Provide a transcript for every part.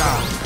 Tchau.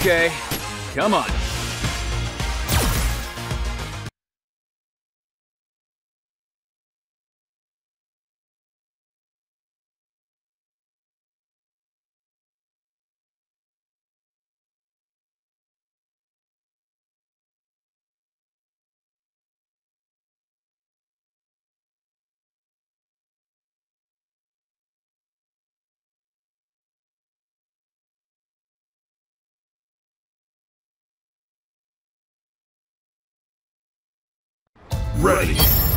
Okay, come on. Ready. Fight!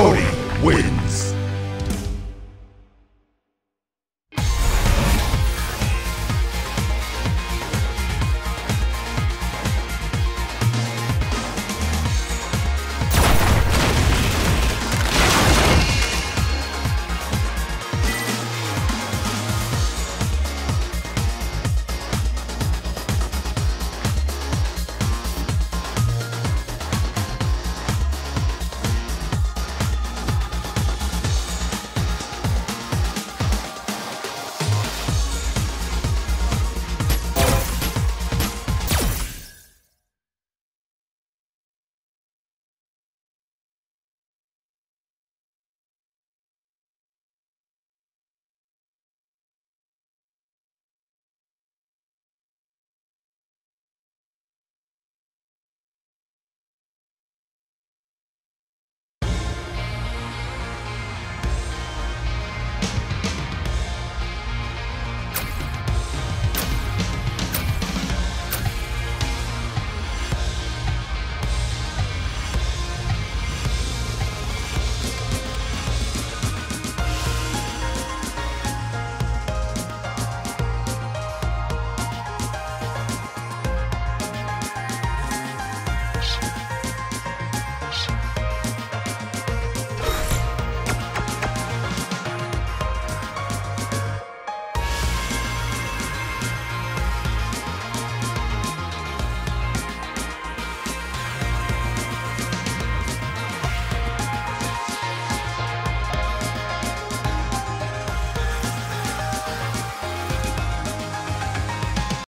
Cody wins.